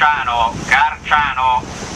Carciano, Carciano,